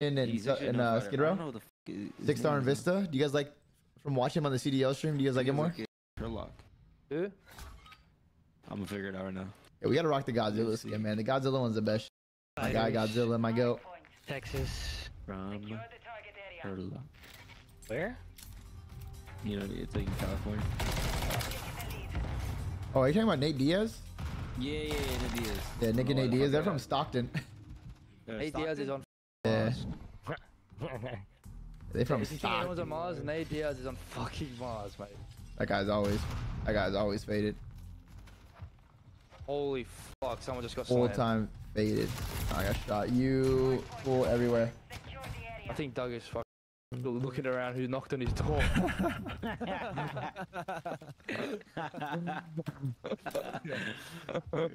in and, He's uh, actually and not uh, fighter. Skid I Row. don't know what the f- his Six Star and is. Vista. Do you guys like from watching him on the CDL stream? Do you guys like He it was more? like a Sherlock. Who? I'm gonna figure it out right now. Yeah, we gotta rock the Godzilla skin, man. The Godzilla one's the best. My guy Fighters, Godzilla, my goat. Texas. From Sherlock. Where? You know, it's like in California. Oh, are you talking about Nate Diaz? Yeah, yeah, yeah, Nate Diaz. Yeah, Nick and Nate Diaz. They're from Stockton. Uh, Nate Diaz is on. Yeah, they from If you think anyone's on Stockton. Mars, Nate Diaz is on fucking Mars, mate. That guy's always, that guy's always faded. Holy fuck! Someone just got Full slammed. time faded. I got shot. You full everywhere. I think Doug is fucking looking around who knocked on his door. Wait,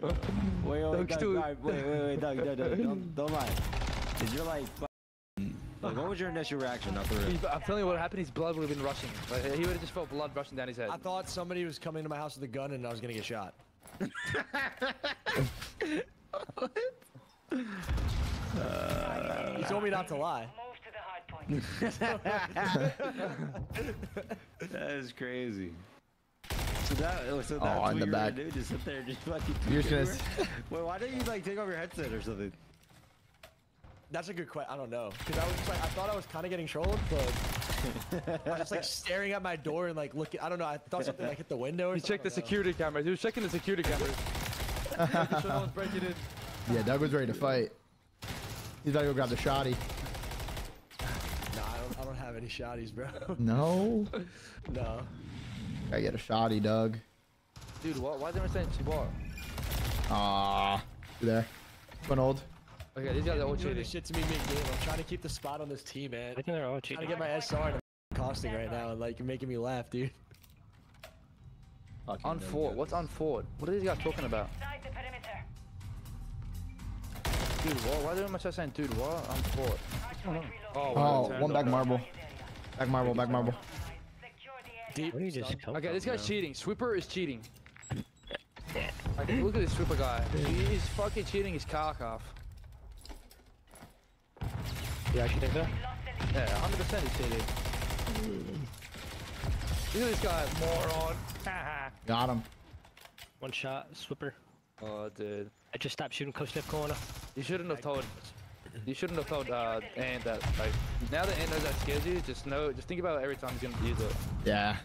wait, Doug's Doug, still- alright, wait, wait, wait, Doug, Doug, Doug, don't, don't lie. Is your like, like, what was your initial reaction? Not the I'm telling you what happened. His blood would have been rushing. Like, he would have just felt blood rushing down his head. I thought somebody was coming to my house with a gun and I was gonna get shot. he told me not to lie. That is crazy. So that, oh, so Oh, that's in the you back. were gonna do? Just sit there, and just fucking. You're just everywhere? Wait, why don't you like take off your headset or something? That's a good question. I don't know, cause I was just like, I thought I was kind of getting trolled, but I was just like staring at my door and like looking. I don't know. I thought something like hit the window. Or He something. checked the know. security cameras. He was checking the security cameras. Sure breaking in. Yeah, Doug was ready to fight. He's about to go grab the shotty. Nah, I don't. I don't have any shotties, bro. No. no. Gotta get a shotty, Doug. Dude, what? Why didn't I say what? Ah, you there. One old. Okay, these guys are all cheating. this shit to me mid-game. I'm trying to keep the spot on this team, man. I think they're all cheating. trying to get my SR and I'm costing right now, and like you're making me laugh, dude. Fucking On Doug, Fort. Doug. What's on Fort? What are these guys talking about? Dude, what? Why didn't I start saying, dude, what? On Fort. Oh, Oh, turned one back marble. Back marble, back marble. Deep. Where you just come Okay, from, this guy's bro? cheating. Swiper is cheating. Like, look at this Swiper guy. He- He's fucking cheating his car calf. You actually think so? Yeah, 100% he's cheating. Look at this guy, moron. Got him. One shot, Swiper. Oh, dude. I just stopped shooting Coach Steph corner. You shouldn't have told. You shouldn't have told uh, Ant that. Like, now that Ant knows that scares you, just know. Just think about it every time he's gonna use it. Yeah.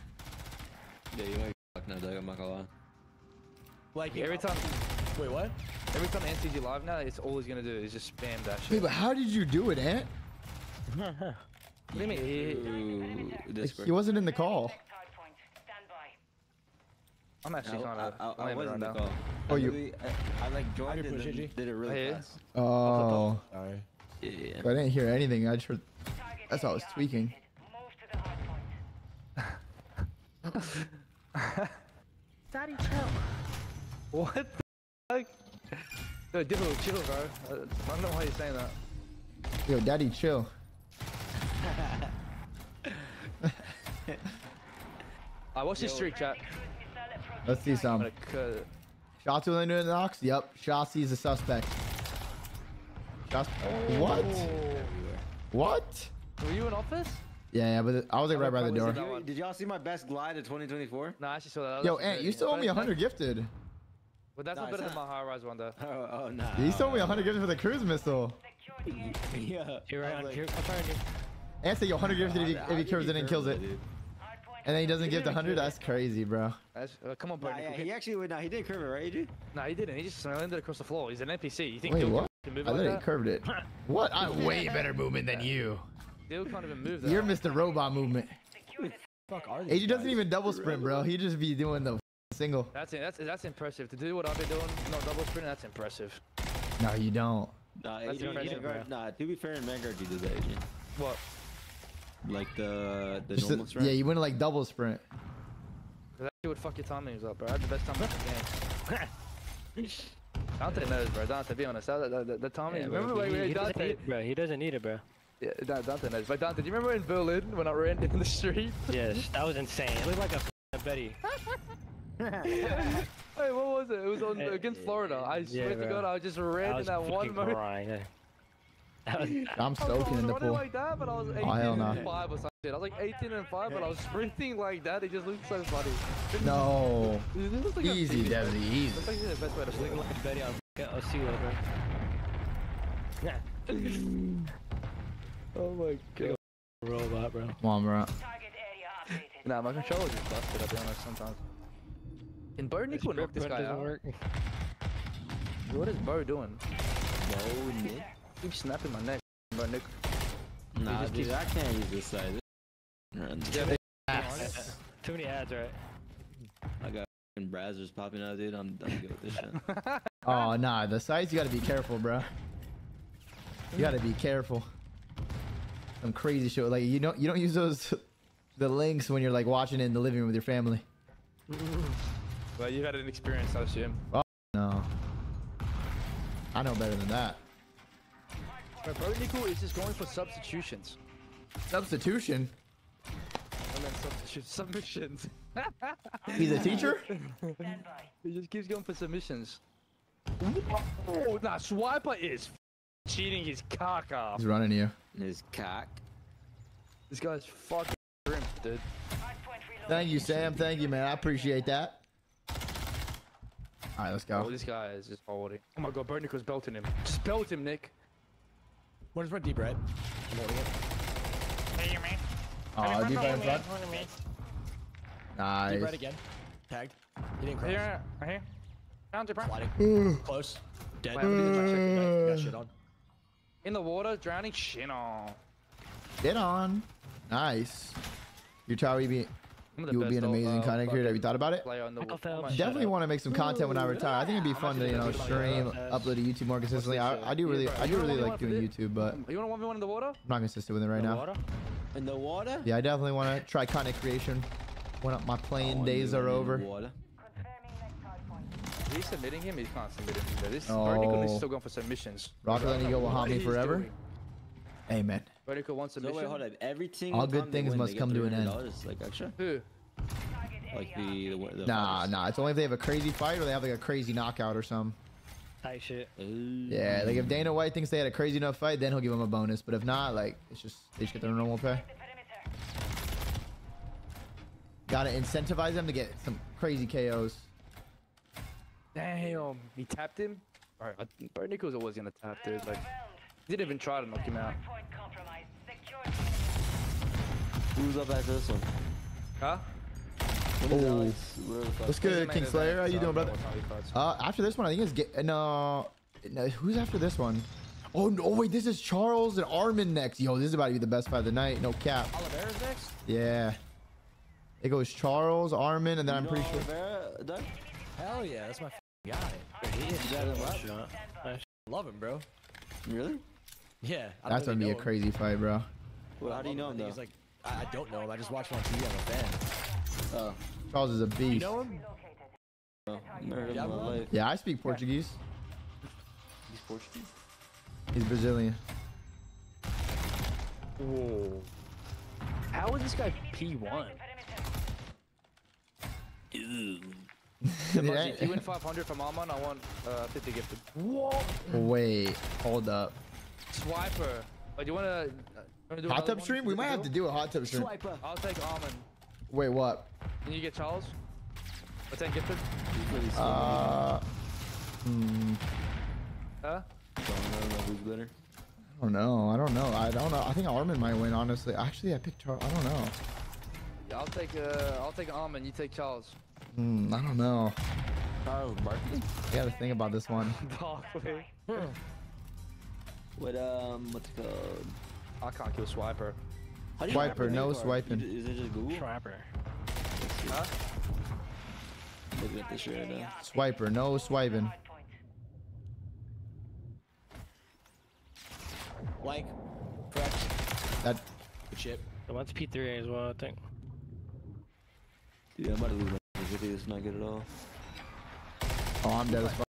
Yeah, you ain't fuck now, Doug. I'm not gonna lie. Like Every time, Wait, what? every time Ant sees you live now, it's all he's gonna do is just spam that shit. Wait, but how did you do it, Ant? What do you mean? He- Ooh, Like, Discord. he wasn't in the call. I'm actually I, kind I, of. I, I wasn't in the call. Oh, I you- I, I like joined Happy it and push, did it really fast. Oh. Sorry. Yeah, yeah. I didn't hear anything. I just heard. That's how I was tweaking. Daddy, chill. What the fuck? Yo, Dibbo, chill, bro. Uh, I don't know why you're saying that. Yo, daddy, chill. I watch this streak chat. Let's see some. gonna cut. Shots within the knocks. Yep. Shots. a suspect. Shots. What? What? Were you in office? Yeah, yeah, but I was like right by the door. said that one. Did y'all see my best glide of 2024? No, I actually saw that. Yo, That's Ant, good. you still owe me a hundred gifted. But that's No, not it's better than my not. high rise one though. Oh, oh nah. You still owe me hundred gifted for the cruise missile. yeah. You're right I'm like, I'm trying to. Ant said yo, hundred gifted if he, if he curves it and kills it, dude? and then he doesn't He give the hundred. That's crazy, bro. That's, uh, come on, Nah, yeah, he actually went. Nah, he didn't curve it, right, AJ? No, he didn't. He just landed across the floor. He's an NPC. You think Wait, what? can move I like thought he that? curved it. What? I'm way better movement than you. Dill can't even move that. You're Mr. Robot movement. Fuck are these AJ doesn't even double sprint, bro. He just be doing the single. That's it. That's that's impressive. To do what I've been doing, no double sprint. That's impressive. No, you don't. Nah, That's AJ, impressive, Vanguard, nah, to be fair, in Vanguard, you did that, AJ. What? Like the the Just normal the- sprint. yeah, you went like double sprint. That shit would fuck your timings up, bro. I had the best time in the game. Dante knows, bro. Dante, be honest. That, that, that, the timing. Yeah, remember when we he Dante? need it, bro. He doesn't need it, bro. Yeah, Da- Dante knows. But Dante, do you remember in Berlin when I ran down the street? Yes, that was insane. It looked like a Betty. Hey, what was it? It was on against Florida. I yeah, swear to. God, I just I ran in that one fucking moment. crying. I'm soaking in the running pool. like that, but I was 18 Oh, and no. 5 or something. I was like 18 and 5, but I was sprinting like that. It just looked so funny. No. Like Easy, video. Devin, easy. That's actually the best way to Just play. looking like Betty. I'll, yeah, I'll see you later. Oh my god. Robot, bro. Come on, bro. Nah, my controller's just busted, I'll be honest, sometimes. Can Bo Nick knock this Sprint guy out? work. What is Bo doing? No, Nick. Keep snapping my neck, Bo Nick. Nah, just dude, keeps- I can't use this side. Run. Yeah, they Too many ads, right? I got f***ing brazzers popping out, dude. I'm done with this shit. Oh, nah. The sides, you gotta be careful, bro. You gotta be careful. Some crazy shit. Like, you don't, you don't use those, the links when you're like watching it in the living room with your family. Well, you had an experience, I assume. Oh, no. I know better than that. But Bo Nickal is just going for substitutions. Substitution? And then substitutions. Submissions. He's a teacher? He just keeps going for submissions. Oh, nah, Swiper is cheating his cock off. He's running you. His cock. This guy's fucking grim, dude. Thank you, Sam. Thank you, man. I appreciate that. All right, let's Oh, go. this guy is just holding. Oh my god, Bo was belting him. Just belt him, Nick. Where's my deep red? I'm holding it. Oh, deep right in front. Deep red Nice. again. Tagged. He didn't cross. Here, right here. Counter, bro. Sliding. Close. Dead. Wait, I'm gonna do my check. Got shit on. In the water, drowning. Shit on. Get on. Nice. Your child would be, I'm the you would be an best, amazing uh, content creator. Have you thought about it? Player on the Michael wa- Phelps. oh my- Shut Definitely want to make some content when I retire. I think it'd be fun to you know stream, upload to YouTube more consistently. I, I do really, I do really like doing YouTube, but I'm You want to 1v1 in the water? I'm not consistent with it right now. water? In the water? Yeah, I definitely want to try content creation when my playing days are over. Water. Is submitting him? He can't submit him. either. This Oh. Vertical is still going for submissions. Rocket letting you go will haunt me forever. Amen. Vertical wants So submission. wait, hold up. Every single All good time things win, must come to an end. like extra? Who? Like the, the, the Nah, fighters? nah. It's only if they have a crazy fight or they have like a crazy knockout or something. Tight shit. Ooh. Yeah, like if Dana White thinks they had a crazy enough fight, then he'll give them a bonus. But if not, like it's just they just get their normal pay. Gotta incentivize them to get some crazy KOs. Damn. He tapped him? Alright, Bro Nickal always gonna tap, dude. Like, he didn't even try to knock him out. Who's up after this one? Huh? When is Oh. Alex? Where the fuck- What's good, King Slayer? How you doing, brother? know what time he fights. Uh, after this one, I think it's get no, no. Who's after this one? Oh no! Wait, this is Charles and Arman next. Yo, this is about to be the best fight of the night. No cap. Oliveira's next? Yeah. It goes Charles, Arman, and then I'm pretty know sure. Oliveira, Doug? Hell yeah, that's my f***ing guy. You got him up? Shot. Nice. Love him, bro. Really? Yeah. I don't That's gonna be a know him. crazy fight, bro. Well, how do you know him though? He's like, I, I don't know him. I just watched him on TV. I'm a fan. oh, Charles is a beast. You know him? no. Never heard of Yeah, him in my well, life. Yeah, I speak Portuguese. He's Portuguese? He's Brazilian. Whoa. How is this guy P1? Ew. Muggsy, if you win 500 from Armand, I want uh, 50 gifted. Whoa. Wait, hold up. Swiper. Oh, do you want to do Hot tub stream? We might have to do a hot tub stream. Swiper. I'll take almond. Wait, what? Can you get Charles? For 10 gifted? He's pretty slow. Uh, hmm, Huh? Don't know who's better. I don't know. I don't know. I don't know. I think Arman might win, honestly. Actually, I picked Charles. I don't know. Yeah, I'll take uh, I'll take Armand. You take Charles. Hmm, I don't know. Charles Barkley? I gotta think about this one. Barkley. What, um, what's it called? I can't kill Swiper. How do you Swiper, type no swiping. Is it just Google? Trapper. Huh? Looking at this shit right now. Swiper, no swiping. Blank. Correct. That Good shit. The one's P3A as well, I think. Dude, I'm about to lose my if it's not good at all. oh, I'm dead as fuck, boys.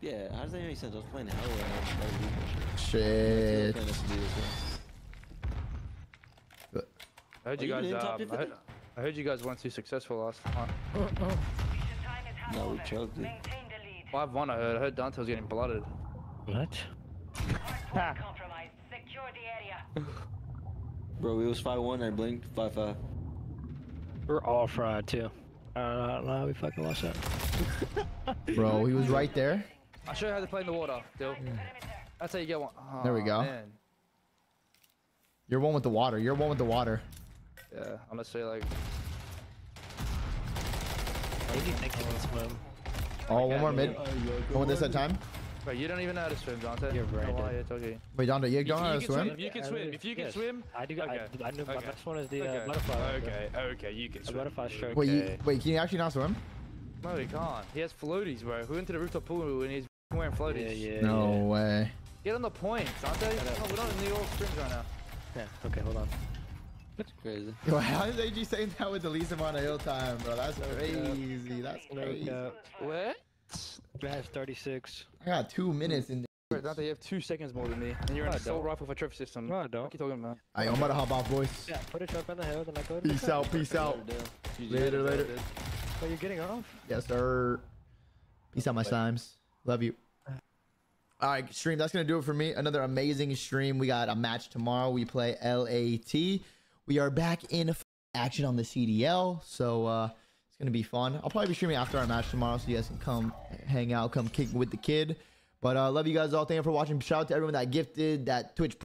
Yeah, how does that make sense? I was playing Halo and I was about to lose my shit. Shit. Playing well. I heard Oh, you you guys. didn't Um, I, heard, I heard you guys weren't too successful last time. No, we choked it. Five one. I heard. I heard Dante was getting blooded. What? Compromised. Secure the area. Bro, we was 5-1, I blinked 5-5. We're all fried too. I don't know, I don't know how we fucking lost that. Bro, he was right there. I'll show you how to play in the water, Dill. That's how you get one. There we go. Man. You're one with the water. You're one with the water. Yeah, honestly, like, Maybe think you can swim. Oh, one more mid. One with this at a time. bro, you don't even know how to swim, Dante. You're I don't know right, why you're talking. Wait, Dante, you You, don't know how you to can swim? swim. You can swim. If you can swim. I do. Okay. I, I knew my Okay. best one is the uh, butterfly. one. Okay, okay, you can The swim. butterfly stroke. Wait, you, wait, can you actually not swim? No, he can't. He has floaties, bro. We went to the rooftop pool and he's wearing Yeah, floaties. yeah. No yeah. way. Get on the point, Dante. No, we're not in New York Springs right now. Yeah. Okay, hold on. That's crazy. Yo, how is AG saying that with the least amount of hill time, bro? That's crazy. That's No crazy. cap. What? I have 36. I got two minutes in. Bro, Dante, you have two seconds more than me, and you're in No, an I assault rifle for trophy system. No, I What don't. are you talking about? Alright, I'm about to hop off, boys. Yeah, put a truck on the hill, then I go. to Peace out. Peace out. GG. Later, later. Oh, you're getting off? Yes, sir. Peace out, my slimes. Love you. All right, stream. That's gonna do it for me. Another amazing stream. We got a match tomorrow. We play LAT. We are back in action on the CDL, so uh, it's gonna be fun. I'll probably be streaming after our match tomorrow, so you guys can come hang out, come kick with the kid. But uh, love you guys all. Thank you for watching. Shout out to everyone that gifted that Twitch.